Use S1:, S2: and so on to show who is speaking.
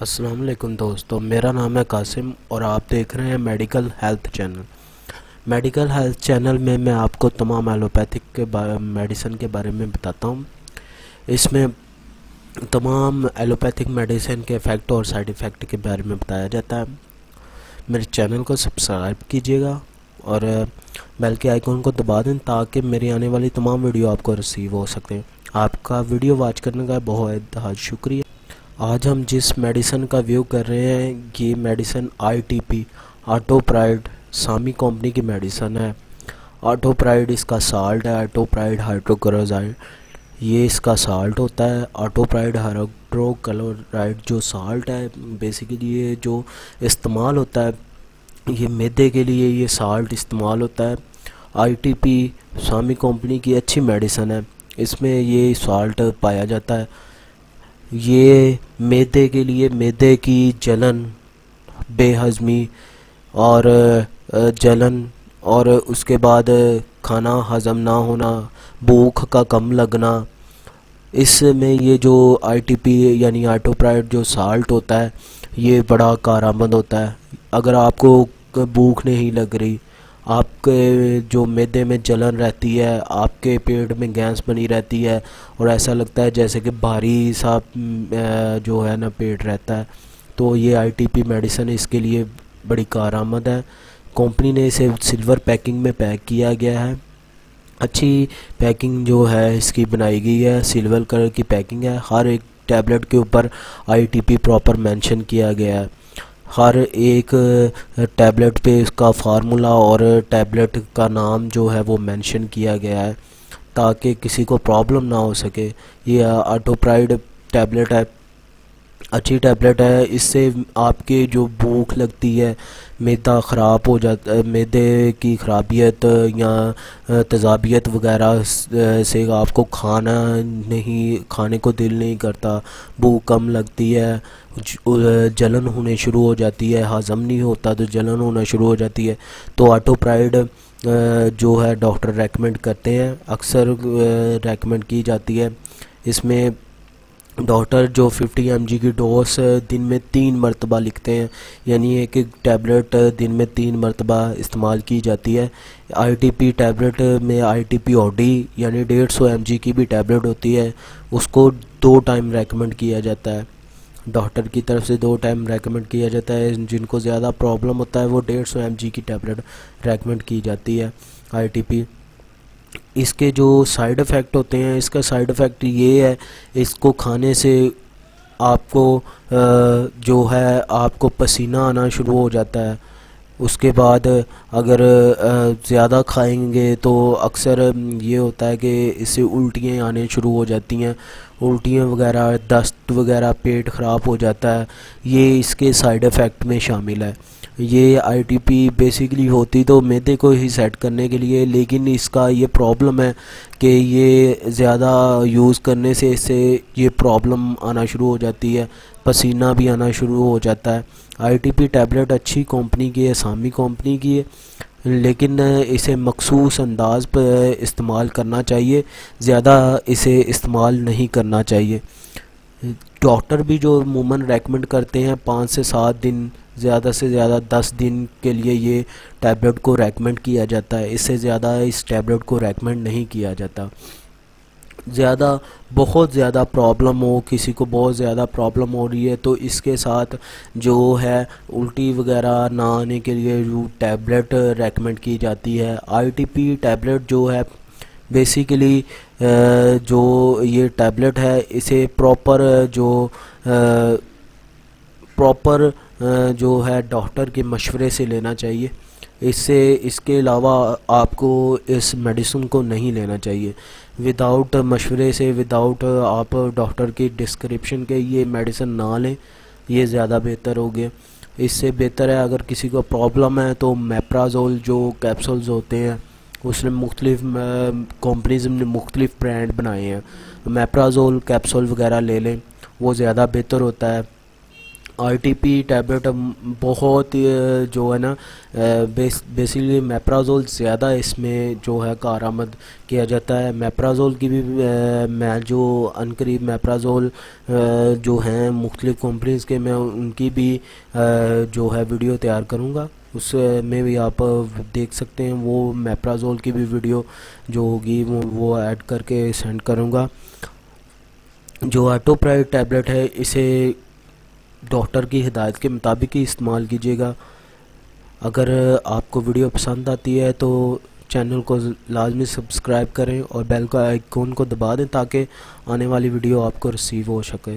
S1: السلام علیکم دوستو، میرا نام ہے قاسم اور آپ دیکھ رہے ہیں medical health channel medical health channel میں میں آپ کو تمام ایلوپیتھک کے میڈیسن کے بارے میں بتاتا ہوں۔ اس میں تمام ایلوپیتھک میڈیسن کے افیکٹ اور سائیڈ افیکٹ کے بارے میں بتایا جاتا ہے۔ میرے چینل کو سبسکرائب کیجیے گا اور بیل کے آئیکن کو دبا دیں تاکہ میری آنے والی تمام ویڈیو آپ کو رسیو ہو سکتے آپ کا ویڈیو واچ کرنے کا بہت شکریہ۔ آج ہم جس میڈیسن کا ویو کر رہے ہیں، یہ medicine I T P itopride Sami company کی میڈیسن ہے۔ آٹو پرائڈ اس کا سالٹ ہے آٹو پرائڈ ہائیڈروکلورائڈ یہ اس کا سالٹ ہوتا ہے۔ آٹو پرائڈ ہائیڈروکلورائڈ جو سالٹ ہے بیسیکلی یہ جو استعمال ہوتا ہے، یہ میدے کے لیے یہ سالٹ استعمال ہوتا ہے۔ I T P Sami company کی اچھی میڈیسن ہے۔ اس میں یہ سالٹ پایا جاتا ہے۔ یہ میدے کے لیے میدے کی جلن بے ہضمی اور جلن اور اس کے بعد کھانا ہضم نہ ہونا، بھوک کا کم لگنا۔ اس میں یہ جو آئی ٹی پی یعنی آٹو پرائڈ جو سالٹ ہوتا ہے، یہ بڑا کارآمد ہوتا ہے۔ اگر آپ کو بھوک نہیں لگ رہی آپ کے جو میدے میں جلن رہتی ہے، آپ کے پیٹ میں گیس بنی رہتی ہے، اور ایسا لگتا ہے جیسے کہ بھاری سا جو ہے نا پیٹ رہتا ہے، تو یہ آئی ٹی پی میڈیسن اس کے لیے بڑی کارآمد ہے۔ کمپنی نے اسے سلور پیکنگ میں پیک کیا گیا ہے۔ اچھی پیکنگ جو ہے اس کی بنائی گئی ہے، سلور کلر کی پیکنگ ہے۔ ہر ایک ٹیبلٹ کے اوپر I T P proper mention کیا گیا ہے۔ ہر ایک ٹیبلٹ پہ اس کا فارمولا اور ٹیبلٹ کا نام جو ہے وہ مینشن کیا گیا ہے تاکہ کسی کو پرابلم نہ ہو سکے۔ یہ آٹو پرائڈ ٹیبلٹ ہے۔ اچھی ٹیبلٹ ہے، اس سے آپ کے جو بھوک لگتی ہے، میدا خراب ہو جاتا ہے میدے کی خرابیت یا تضابیت وغیرہ سے آپ کو کھانا نہیں، کھانے کو دل نہیں کرتا، بھوک کم لگتی ہے جلن ہونے شروع ہو جاتی ہے ہضم نہیں ہوتا تو جلن ہونا شروع ہو جاتی ہے۔ تو آٹو پرائڈ جو ہے ڈاکٹر ریکمنڈ کرتے ہیں، اکثر ریکمنڈ کی جاتی ہے۔ اس میں ڈاکٹر جو ففٹی ایم جی کی ڈوس دن میں تین مرتبہ لکھتے ہیں یعنی ایک ایک ٹیبلٹ دن میں تین مرتبہ استعمال کی جاتی ہے۔ آئی ٹی پی ٹیبلٹ میں آئی ٹی پی او ڈی یعنی ڈیڑھ سو ایم جی کی بھی ٹیبلٹ ہوتی ہے، اس کو دو ٹائم ریکمنڈ کیا جاتا ہے۔ ڈاکٹر کی طرف سے دو ٹائم ریکمنڈ کیا جاتا ہے، جن کو زیادہ پرابلم ہوتا ہے، وہ ڈیڑھ سو ایم جی کی ٹیبلٹ ریکمنڈ کی جاتی ہے۔ آئی ٹی پی اس کے جو سائیڈ افیکٹ ہوتے ہیں، اس کا سائیڈ افیکٹ یہ ہے، اس کو کھانے سے آپ کو جو ہے آپ کو پسینہ آنا شروع ہو جاتا ہے۔ اس کے بعد اگر زیادہ کھائیں گے تو اکثر یہ ہوتا ہے کہ اس سے الٹیاں آنے شروع ہو جاتی ہیں، الٹیاں وغیرہ، دست وغیرہ، پیٹ خراب ہو جاتا ہے، یہ اس کے سائیڈ افیکٹ میں شامل ہے۔ یہ آئی ٹی پی بیسیکلی ہوتی تو میدے کو ہی سیٹ کرنے کے لیے، لیکن اس کا یہ پرابلم ہے کہ یہ زیادہ یوز کرنے سے اس سے یہ پرابلم آنا شروع ہو جاتی ہے، پسینہ بھی آنا شروع ہو جاتا ہے۔ آئی ٹی پی ٹیبلٹ اچھی کمپنی کی ہے، سامی کمپنی کی ہے، لیکن اسے مخصوص انداز پہ استعمال کرنا چاہیے، زیادہ اسے استعمال نہیں کرنا چاہیے۔ ڈاکٹر بھی جو عموماً ریکمنڈ کرتے ہیں، پانچ سے سات دن، زیادہ سے زیادہ دس دن کے لیے یہ ٹیبلٹ کو ریکمنڈ کیا جاتا ہے۔ اس سے زیادہ اس ٹیبلٹ کو ریکمنڈ نہیں کیا جاتا۔ زیادہ، بہت زیادہ پرابلم ہو، کسی کو بہت زیادہ پرابلم ہو رہی ہے، تو اس کے ساتھ جو ہے الٹی وغیرہ نہ آنے کے لیے جو ٹیبلٹ ریکمنڈ کی جاتی ہے۔ آئی ٹی پی ٹیبلٹ جو ہے بیسیکلی جو یہ ٹیبلٹ ہے، اسے پراپر جو پراپر جو ہے ڈاکٹر کے مشورے سے لینا چاہیے۔ اس سے اس کے علاوہ آپ کو اس میڈیسن کو نہیں لینا چاہیے۔ وداؤٹ مشورے سے وداؤٹ آپ ڈاکٹر کی ڈسکرپشن کے یہ میڈیسن نہ لیں، یہ زیادہ بہتر ہوگے اس سے بہتر ہے اگر کسی کو پرابلم ہے تو میپرازول جو کیپسولز ہوتے ہیں، اس نے مختلف کمپنیز نے مختلف برانڈ بنائے ہیں۔ میپرازول کیپسول وغیرہ لے لیں، وہ زیادہ بہتر ہوتا ہے۔ آر ٹی پی ٹیبلٹ بہت جو ہے نا بیسیکلی میپرازول زیادہ اس میں جو ہے کارآمد کیا جاتا ہے۔ میپرازول کی بھی میں جو قریب میپرازول جو ہیں مختلف کمپنیز کے، میں ان کی بھی جو ہے ویڈیو تیار کروں گا۔ اس میں بھی آپ دیکھ سکتے ہیں، وہ میپرازول کی بھی ویڈیو جو ہوگی، وہ ایڈ کر کے سینڈ کروں گا۔ جو آٹو پرائٹ ٹیبلٹ ہے، اسے ڈاکٹر کی ہدایت کے مطابق ہی استعمال کیجیے گا۔ اگر آپ کو ویڈیو پسند آتی ہے تو چینل کو لازمی سبسکرائب کریں اور بیل کا آئیکن کو دبا دیں تاکہ آنے والی ویڈیو آپ کو رسیو ہو سکے۔